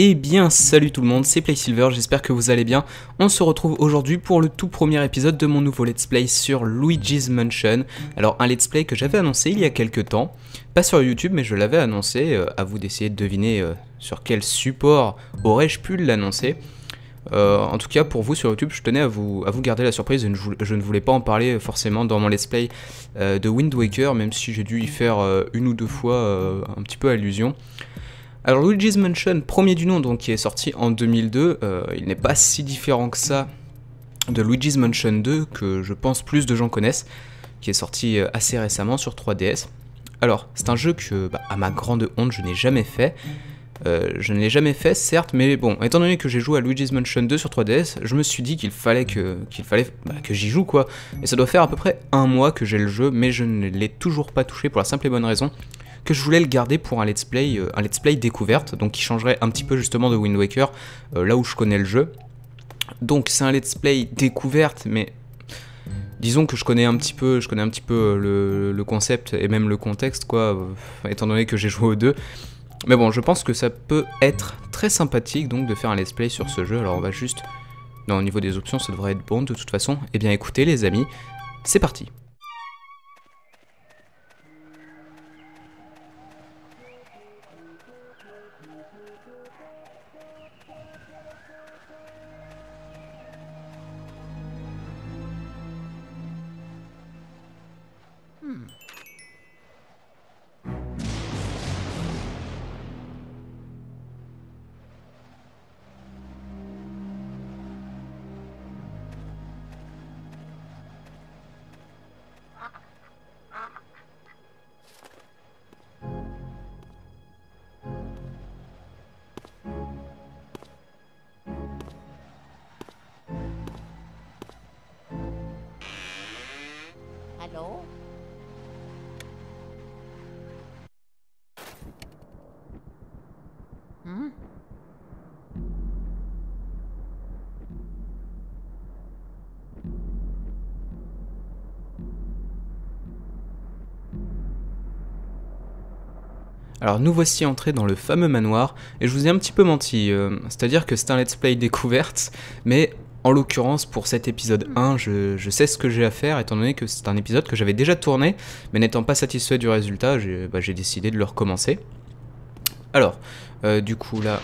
Eh bien salut tout le monde, c'est PlaySilver, j'espère que vous allez bien. On se retrouve aujourd'hui pour le tout premier épisode de mon nouveau let's play sur Luigi's Mansion. Alors un let's play que j'avais annoncé il y a quelques temps, pas sur YouTube mais je l'avais annoncé, euh, à vous d'essayer de deviner euh, sur quel support aurais-je pu l'annoncer. Euh, en tout cas, pour vous sur YouTube, je tenais à vous, garder la surprise. Je ne, je ne voulais pas en parler forcément dans mon let's play de Wind Waker, même si j'ai dû y faire une ou deux fois un petit peu allusion. Alors Luigi's Mansion, premier du nom, donc qui est sorti en 2002, euh, il n'est pas si différent que ça de Luigi's Mansion 2, que je pense plus de gens connaissent, qui est sorti euh, assez récemment sur 3DS. Alors, c'est un jeu que, bah, à ma grande honte, je n'ai jamais fait. Euh, je ne l'ai jamais fait, certes, mais bon, étant donné que j'ai joué à Luigi's Mansion 2 sur 3DS, je me suis dit qu'il fallait que, qu'il fallait, bah, que j'y joue, quoi. Et ça doit faire à peu près un mois que j'ai le jeu, mais je ne l'ai toujours pas touché pour la simple et bonne raison que je voulais le garder pour un let's play, euh, un let's play découverte, donc qui changerait un petit peu justement de Wind Waker, euh, là où je connais le jeu. Donc c'est un let's play découverte, mais disons que je connais un petit peu, je connais un petit peu euh, le, concept et même le contexte, quoi, étant donné que j'ai joué aux deux. Mais bon, je pense que ça peut être très sympathique donc de faire un let's play sur ce jeu. Alors on va juste, non, au niveau des options, ça devrait être bon de toute façon. Eh bien écoutez les amis, c'est parti. Alors nous voici entrés dans le fameux manoir, et je vous ai un petit peu menti, euh, c'est-à-dire que c'est un let's play découverte, mais en l'occurrence pour cet épisode 1, je, sais ce que j'ai à faire, étant donné que c'est un épisode que j'avais déjà tourné, mais n'étant pas satisfait du résultat, j'ai bah, décidé de le recommencer. Alors, euh, du coup là,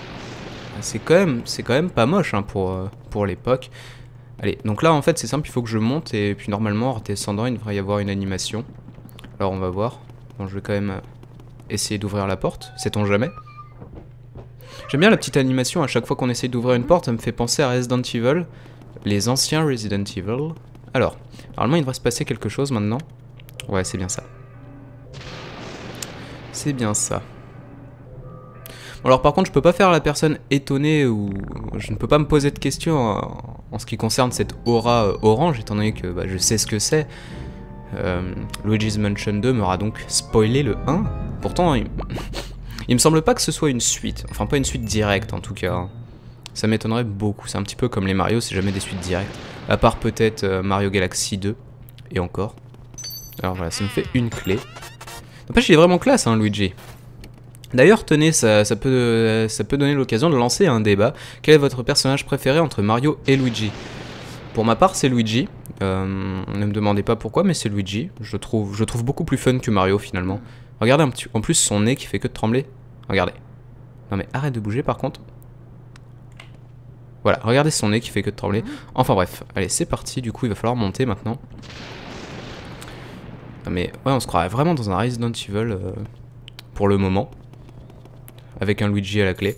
c'est quand même, c'est quand même pas moche hein, pour, euh, pour l'époque. Allez, donc là en fait c'est simple, il faut que je monte et puis normalement en redescendant il devrait y avoir une animation. Alors on va voir. Bon, je vais quand même essayer d'ouvrir la porte, sait-on jamais? J'aime bien la petite animation, à chaque fois qu'on essaye d'ouvrir une porte, ça me fait penser à Resident Evil, les anciens Resident Evil. Alors, normalement il devrait se passer quelque chose maintenant. Ouais, c'est bien ça. C'est bien ça alors par contre, je peux pas faire la personne étonnée ou je ne peux pas me poser de questions en, ce qui concerne cette aura euh, orange, étant donné que bah, je sais ce que c'est. Euh, Luigi's Mansion 2 m'aura donc spoilé le 1. Pourtant, il... me semble pas que ce soit une suite. Enfin, pas une suite directe en tout cas. Hein. Ça m'étonnerait beaucoup. C'est un petit peu comme les Mario, c'est jamais des suites directes. À part peut-être euh, Mario Galaxy 2. Et encore. Alors voilà, ça me fait une clé. N'empêche, il est vraiment classe, hein, Luigi. D'ailleurs, tenez, ça peut donner l'occasion de lancer un débat. Quel est votre personnage préféré entre Mario et Luigi? Pour ma part, c'est Luigi. Euh, ne me demandez pas pourquoi, mais c'est Luigi. Je trouve, je trouve beaucoup plus fun que Mario finalement. Regardez un petit, en plus son nez qui fait que de trembler. Regardez. Non mais arrête de bouger par contre. Voilà, regardez son nez qui fait que de trembler. Enfin bref, allez c'est parti, du coup il va falloir monter maintenant. mais ouais, on se croirait vraiment dans un Resident Evil euh, pour le moment avec un Luigi à la clé.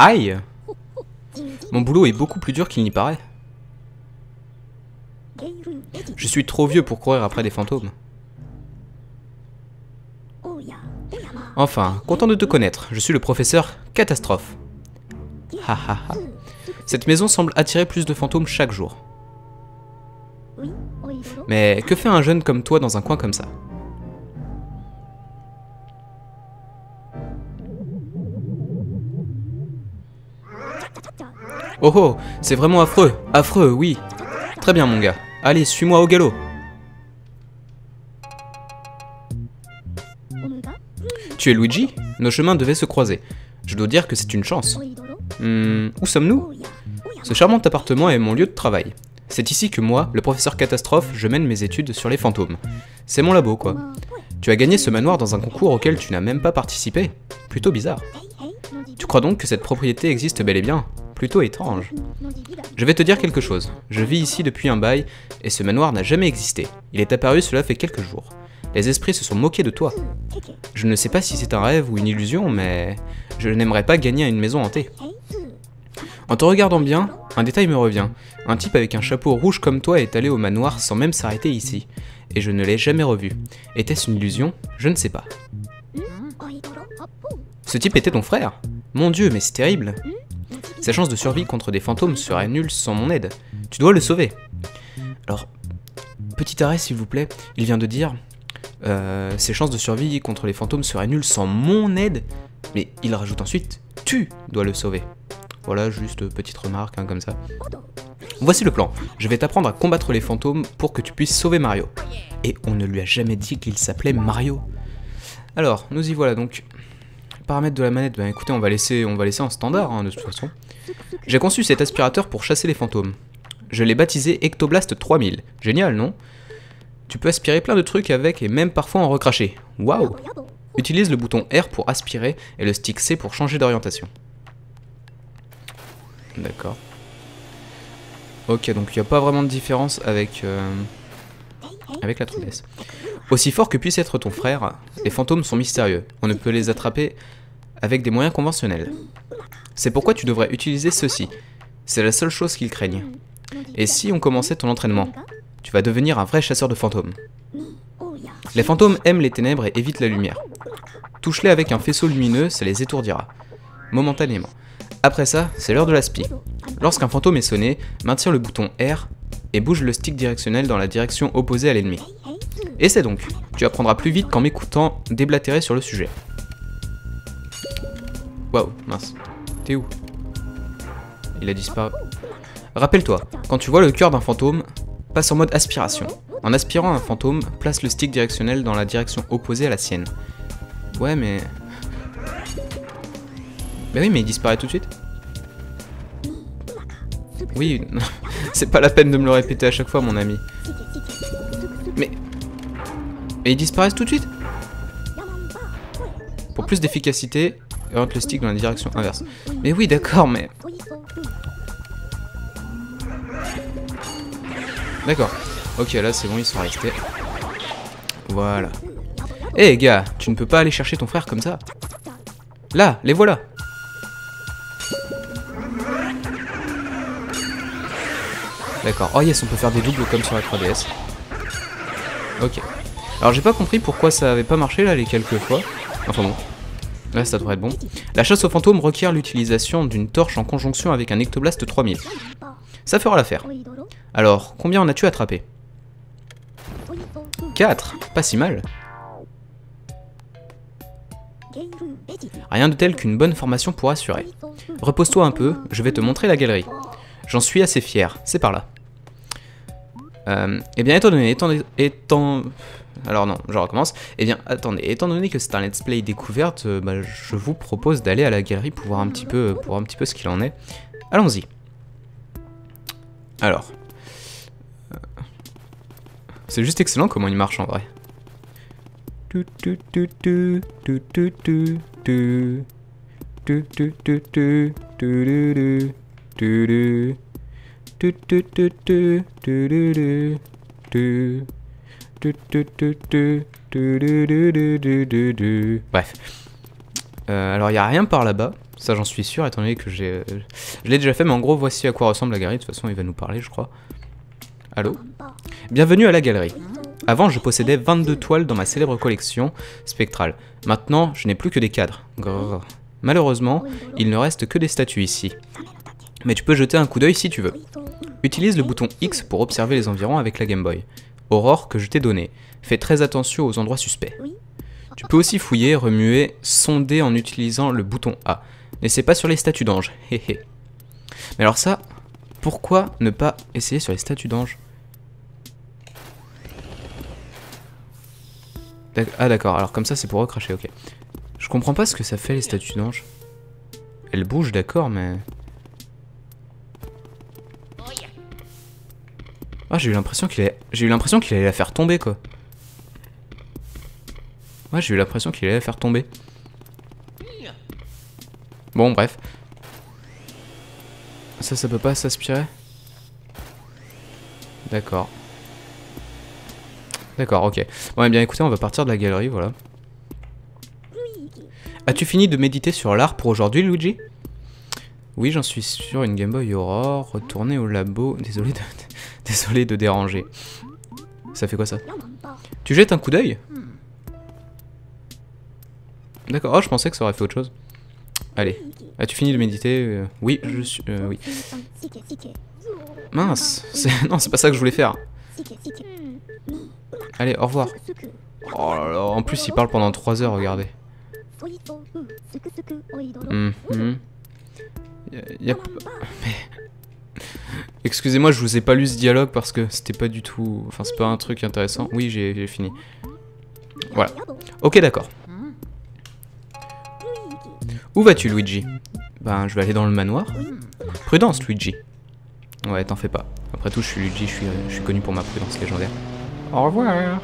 Aïe Mon boulot est beaucoup plus dur qu'il n'y paraît. Je suis trop vieux pour courir après des fantômes. Enfin, content de te connaître, je suis le professeur Catastrophe. Ha ha ha. Cette maison semble attirer plus de fantômes chaque jour. Mais que fait un jeune comme toi dans un coin comme ça? Oh oh, c'est vraiment affreux, affreux, oui. Très bien mon gars, allez, suis-moi au galop. Tu es Luigi Nos chemins devaient se croiser. Je dois dire que c'est une chance. Hmm, où sommes-nous Ce charmant appartement est mon lieu de travail. C'est ici que moi, le professeur catastrophe, je mène mes études sur les fantômes. C'est mon labo, quoi. Tu as gagné ce manoir dans un concours auquel tu n'as même pas participé. Plutôt bizarre. Tu crois donc que cette propriété existe bel et bien Plutôt étrange. Je vais te dire quelque chose. Je vis ici depuis un bail, et ce manoir n'a jamais existé. Il est apparu cela fait quelques jours. Les esprits se sont moqués de toi. Je ne sais pas si c'est un rêve ou une illusion, mais je n'aimerais pas gagner à une maison hantée. En te regardant bien, un détail me revient. Un type avec un chapeau rouge comme toi est allé au manoir sans même s'arrêter ici. Et je ne l'ai jamais revu. Était-ce une illusion? Je ne sais pas. Ce type était ton frère? Mon dieu, mais c'est terrible Sa chance de survie contre des fantômes serait nulle sans mon aide. Tu dois le sauver. Alors, petit arrêt s'il vous plaît, il vient de dire euh, ses chances de survie contre les fantômes seraient nulles sans mon aide. Mais il rajoute ensuite, tu dois le sauver. Voilà, juste petite remarque hein, comme ça. Voici le plan. Je vais t'apprendre à combattre les fantômes pour que tu puisses sauver Mario. Et on ne lui a jamais dit qu'il s'appelait Mario. Alors, nous y voilà donc. paramètres de la manette, ben écoutez, on va laisser, on va laisser en standard hein, de toute façon. J'ai conçu cet aspirateur pour chasser les fantômes. Je l'ai baptisé Ectoblast 3000. Génial, non? Tu peux aspirer plein de trucs avec et même parfois en recracher. Waouh Utilise le bouton R pour aspirer et le stick C pour changer d'orientation. D'accord. Ok, donc il n'y a pas vraiment de différence avec, euh, avec la 3DS. Aussi fort que puisse être ton frère, les fantômes sont mystérieux. On ne peut les attraper avec des moyens conventionnels. C'est pourquoi tu devrais utiliser ceci. C'est la seule chose qu'ils craignent. Et si on commençait ton entraînement Tu vas devenir un vrai chasseur de fantômes. Les fantômes aiment les ténèbres et évitent la lumière. Touche-les avec un faisceau lumineux, ça les étourdira. Momentanément. Après ça, c'est l'heure de la spie. Lorsqu'un fantôme est sonné, maintiens le bouton R et bouge le stick directionnel dans la direction opposée à l'ennemi. Essaie donc, tu apprendras plus vite qu'en m'écoutant déblatérer sur le sujet. Waouh, mince. Où Il a disparu. Rappelle-toi, quand tu vois le cœur d'un fantôme, passe en mode aspiration. En aspirant un fantôme, place le stick directionnel dans la direction opposée à la sienne. Ouais, mais... Mais oui, mais il disparaît tout de suite. Oui, c'est pas la peine de me le répéter à chaque fois, mon ami. Mais... Mais ils disparaissent tout de suite Pour plus d'efficacité, oriente le stick dans la direction inverse. Mais oui, d'accord, mais... D'accord. Ok, là c'est bon, ils sont restés. Voilà. Eh gars, tu ne peux pas aller chercher ton frère comme ça. Là, les voilà. D'accord. Oh yes, on peut faire des doubles comme sur la 3DS. Ok. Alors j'ai pas compris pourquoi ça avait pas marché là les quelques fois. Enfin bon. Là ça devrait être bon. La chasse aux fantômes requiert l'utilisation d'une torche en conjonction avec un Ectoblast 3000. Ça fera l'affaire. Alors, combien en as-tu attrapé? 4 Pas si mal. Rien de tel qu'une bonne formation pour assurer. Repose-toi un peu, je vais te montrer la galerie. J'en suis assez fier, c'est par là. Euh, eh bien, étant donné, étant, étant... Alors non, je recommence. Eh bien, attendez, étant donné que c'est un let's play découverte, euh, bah, je vous propose d'aller à la galerie pour voir un petit peu, pour voir un petit peu ce qu'il en est. Allons-y. Alors. Euh, c'est juste excellent comment il marche en vrai. Bref. alors il n'y a rien par là-bas. Ça, j'en suis sûr, étant donné que j'ai... Je l'ai déjà fait, mais en gros, voici à quoi ressemble la galerie. De toute façon, il va nous parler, je crois. Allô? Bienvenue à la galerie. Avant, je possédais 22 toiles dans ma célèbre collection spectrale. Maintenant, je n'ai plus que des cadres. Grrr. Malheureusement, il ne reste que des statues ici. Mais tu peux jeter un coup d'œil si tu veux. Utilise le bouton X pour observer les environs avec la Game Boy. Aurore que je t'ai donné. Fais très attention aux endroits suspects. Tu peux aussi fouiller, remuer, sonder en utilisant le bouton A. N'essaie pas sur les statues d'ange. Mais alors ça, pourquoi ne pas essayer sur les statues d'ange Ah d'accord, alors comme ça c'est pour recracher, ok. Je comprends pas ce que ça fait les statues d'ange. Elles bougent d'accord, mais... Ah j'ai eu l'impression qu'il allait... J'ai eu l'impression qu'il allait la faire tomber quoi. Ouais j'ai eu l'impression qu'il allait la faire tomber. Bon bref. Ça ça peut pas s'aspirer? D'accord. D'accord, ok. Bon, eh bien écoutez, on va partir de la galerie, voilà. As-tu fini de méditer sur l'art pour aujourd'hui, Luigi? Oui, j'en suis sûr, une Game Boy Aurore, retourner au labo. Désolé de, désolé de déranger. Ça fait quoi ça? Tu jettes un coup d'œil? D'accord, oh, je pensais que ça aurait fait autre chose. Allez, as-tu fini de méditer? Euh, Oui, je suis. euh, oui. Mince, non, c'est pas ça que je voulais faire. Allez, au revoir. Oh là là, en plus il parle pendant 3 heures, regardez. Hum. Y a- y a p- Mais- Excusez-moi, je vous ai pas lu ce dialogue parce que c'était pas du tout. Enfin, c'est pas un truc intéressant. Oui, j'ai fini. Voilà. Ok, d'accord. Où vas-tu, Luigi? Ben, je vais aller dans le manoir. Prudence, Luigi. Ouais, t'en fais pas. Après tout, je suis Luigi, je suis, je suis connu pour ma prudence légendaire. Au revoir.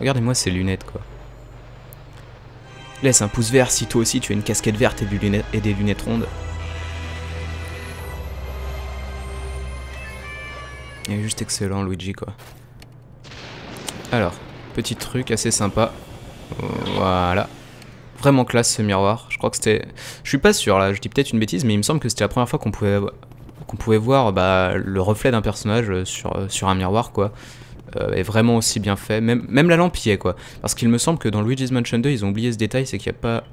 Regardez-moi ces lunettes, quoi. Laisse un pouce vert si toi aussi tu as une casquette verte et des lunettes rondes. Il est juste excellent, Luigi, quoi. Alors, petit truc assez sympa. Voilà. Vraiment classe ce miroir. Je crois que c'était. Je suis pas sûr là, je dis peut-être une bêtise, mais il me semble que c'était la première fois qu'on pouvait qu'on pouvait voir bah, le reflet d'un personnage sur, sur un miroir, quoi. Euh, est vraiment aussi bien fait. Même, même la lampe y est, quoi. Parce qu'il me semble que dans Luigi's Mansion 2, ils ont oublié ce détail, c'est qu'il n'y a pas.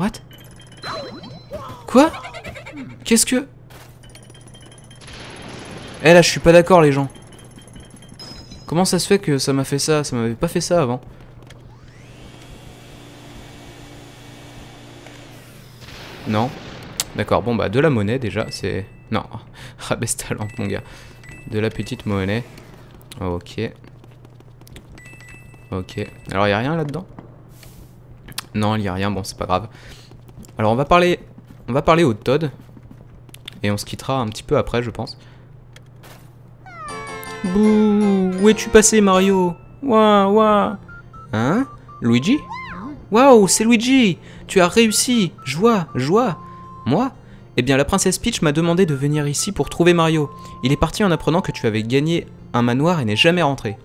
What? Quoi? Qu'est-ce que. Eh là, je suis pas d'accord, les gens. Comment ça se fait que ça m'a fait ça? Ça m'avait pas fait ça avant. Non. D'accord, bon bah de la monnaie déjà, c'est... Non, rabaisse ta lampe mon gars. De la petite monnaie. Ok. Ok. Alors y a rien là-dedans? Non, il y a rien, bon c'est pas grave. Alors on va parler... On va parler au Todd. Et on se quittera un petit peu après je pense. Bouh Où es-tu passé Mario Ouah, ouah Hein Luigi Waouh, c'est Luigi Tu as réussi Joie, joie Moi Eh bien, la princesse Peach m'a demandé de venir ici pour trouver Mario. Il est parti en apprenant que tu avais gagné un manoir et n'est jamais rentré.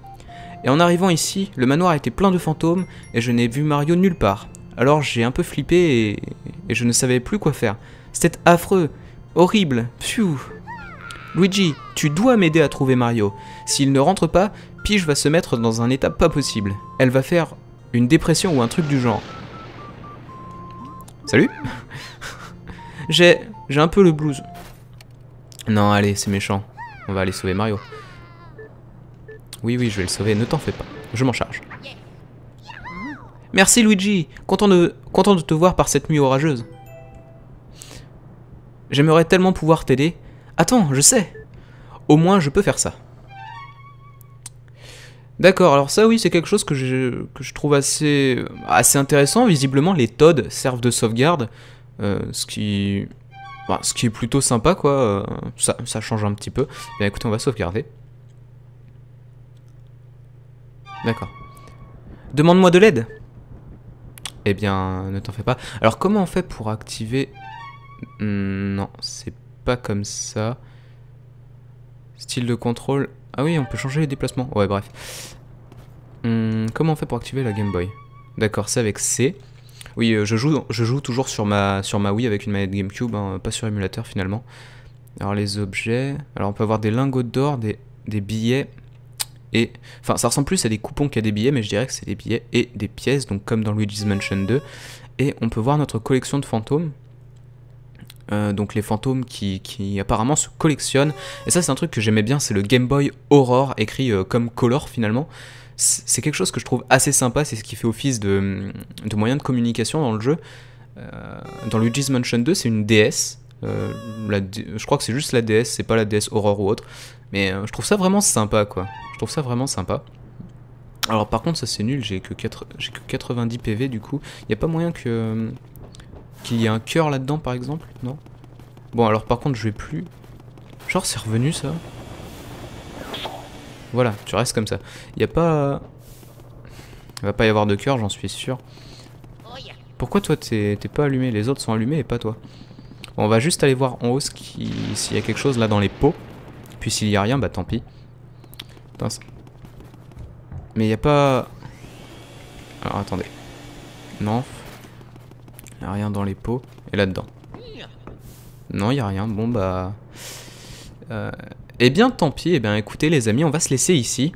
Et en arrivant ici, le manoir était plein de fantômes et je n'ai vu Mario nulle part. Alors j'ai un peu flippé et, et je ne savais plus quoi faire. C'était affreux, horrible, pfiou. Luigi, tu dois m'aider à trouver Mario. S'il ne rentre pas, Peach va se mettre dans un état pas possible. Elle va faire une dépression ou un truc du genre. Salut J'ai un peu le blues. Non, allez, c'est méchant. On va aller sauver Mario. Oui, oui, je vais le sauver, ne t'en fais pas. Je m'en charge. Merci Luigi, content de te voir par cette nuit orageuse. J'aimerais tellement pouvoir t'aider. Attends, je sais. Au moins, je peux faire ça. D'accord, alors ça oui, c'est quelque chose que je, que je trouve assez, assez intéressant. Visiblement, les Todd servent de sauvegarde, euh, ce qui... ce qui est plutôt sympa, quoi. euh, ça, ça change un petit peu. Bien écoutez, on va sauvegarder. D'accord. Demande-moi de l'aide. Eh bien, ne t'en fais pas. Alors, comment on fait pour activer... Hmm, non, c'est pas comme ça. Style de contrôle... Ah oui, on peut changer les déplacements. Ouais, bref. Hmm, comment on fait pour activer la Game Boy? D'accord, c'est avec C. Oui, je, joue, je joue toujours sur ma, sur ma Wii avec une manette GameCube, hein, pas sur émulateur finalement. Alors les objets, alors on peut avoir des lingots d'or, des, des billets, et... Enfin, ça ressemble plus à des coupons qu'à des billets, mais je dirais que c'est des billets et des pièces, donc comme dans Luigi's Mansion 2. Et on peut voir notre collection de fantômes. Euh, donc les fantômes qui, apparemment se collectionnent. Et ça c'est un truc que j'aimais bien, c'est le Game Boy Aurore, écrit euh, comme Color finalement. C'est quelque chose que je trouve assez sympa, c'est ce qui fait office de, moyen de communication dans le jeu. Euh, dans Luigi's Mansion 2, c'est une DS, je crois que c'est juste la DS, c'est pas la DS Aurore ou autre. Mais je trouve ça vraiment sympa, quoi. Je trouve ça vraiment sympa. Alors par contre, ça c'est nul, j'ai que, 4... que 90 PV du coup. Il a pas moyen que qu'il y ait un cœur là-dedans, par exemple Non? Bon, alors par contre, je vais plus... Genre, c'est revenu, ça? Voilà, tu restes comme ça. Il y a pas... Il va pas y avoir de cœur, j'en suis sûr. Pourquoi toi, t'es pas allumé? Les autres sont allumés et pas toi on va juste aller voir en haut s'il y a quelque chose là dans les pots. Puis s'il y a rien, bah tant pis. Mais il n'y a pas... Alors attendez. Non. Il a rien dans les pots. Et là-dedans. Non, il n'y a rien. Bon bah... Euh... Eh bien tant pis. Eh bien écoutez les amis, on va se laisser ici.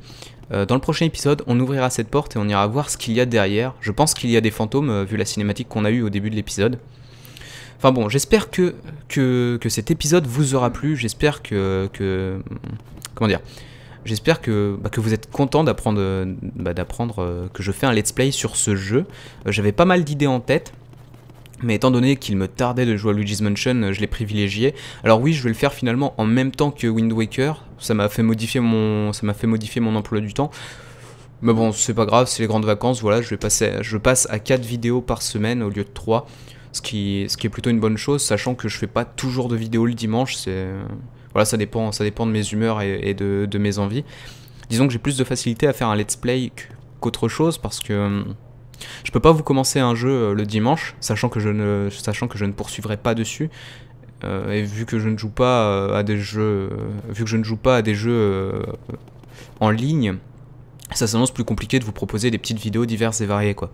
Euh, dans le prochain épisode, on ouvrira cette porte et on ira voir ce qu'il y a derrière. Je pense qu'il y a des fantômes, euh, vu la cinématique qu'on a eue au début de l'épisode. Enfin bon, j'espère que, cet épisode vous aura plu. J'espère que. Comment dire J'espère que, bah, vous êtes content d'apprendre bah, d'apprendre que je fais un let's play sur ce jeu. J'avais pas mal d'idées en tête. Mais étant donné qu'il me tardait de jouer à Luigi's Mansion, euh, je l'ai privilégié. Alors oui, je vais le faire finalement en même temps que Wind Waker. Ça m'a fait modifier mon, emploi du temps. Mais bon, c'est pas grave, c'est les grandes vacances. Voilà, je passe à 4 vidéos par semaine au lieu de 3 ce qui, est plutôt une bonne chose, sachant que je fais pas toujours de vidéos le dimanche, voilà, ça dépend, ça dépend de mes humeurs et, de, mes envies. Disons que j'ai plus de facilité à faire un let's play qu'autre chose parce que je peux pas vous commencer un jeu euh, le dimanche, sachant que je ne, sachant que je ne poursuivrai pas dessus. Euh, et vu que je ne joue pas euh, à des jeux, vu que je ne joue pas à des jeux en ligne, ça s'annonce plus compliqué de vous proposer des petites vidéos diverses et variées quoi.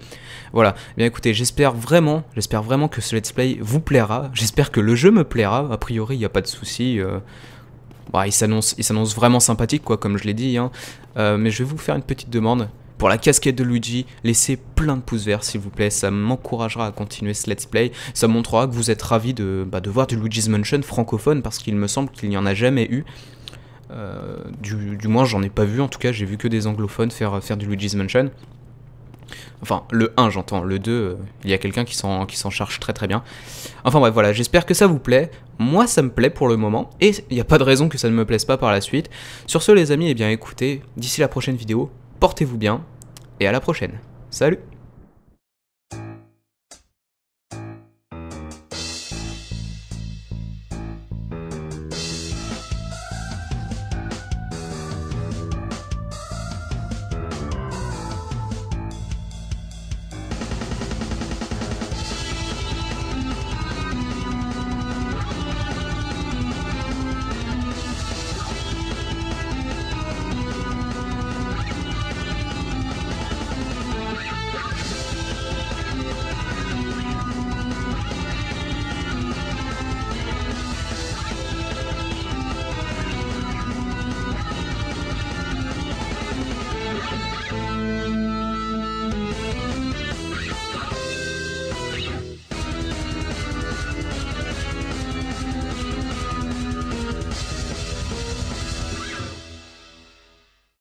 Voilà, bien écoutez, j'espère vraiment, j'espère vraiment que ce let's play vous plaira, j'espère que le jeu me plaira, a priori il n'y a pas de souci. Euh... Bah, il s'annonce vraiment sympathique quoi comme je l'ai dit, hein. euh, mais je vais vous faire une petite demande. Pour la casquette de Luigi, laissez plein de pouces verts s'il vous plaît, ça m'encouragera à continuer ce let's play, ça montrera que vous êtes ravis de, bah, de voir du Luigi's Mansion francophone parce qu'il me semble qu'il n'y en a jamais eu. Euh, du, moins, j'en ai pas vu. En tout cas, j'ai vu que des anglophones faire, faire du Luigi's Mansion. Enfin, le 1, j'entends. Le 2, euh, il y a quelqu'un qui s'en charge très très bien. Enfin bref, voilà, j'espère que ça vous plaît. Moi, ça me plaît pour le moment. Et il n'y a pas de raison que ça ne me plaise pas par la suite. Sur ce, les amis, eh bien écoutez, d'ici la prochaine vidéo, portez-vous bien. Et à la prochaine. Salut